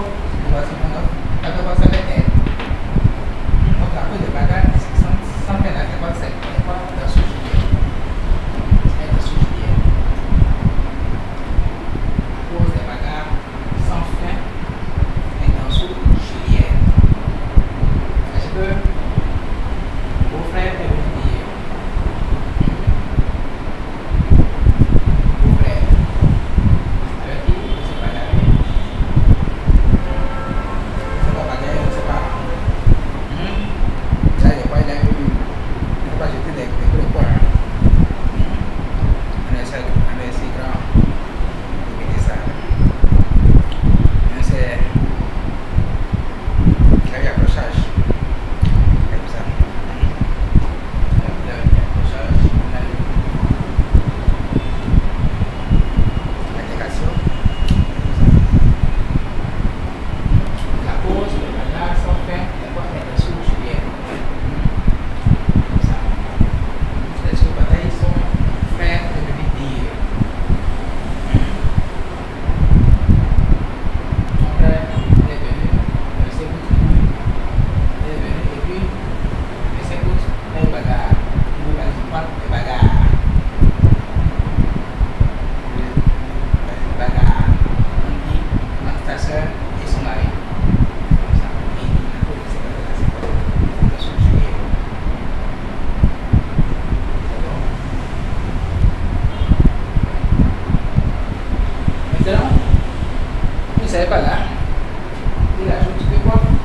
Começa é pagar. E ajuda o que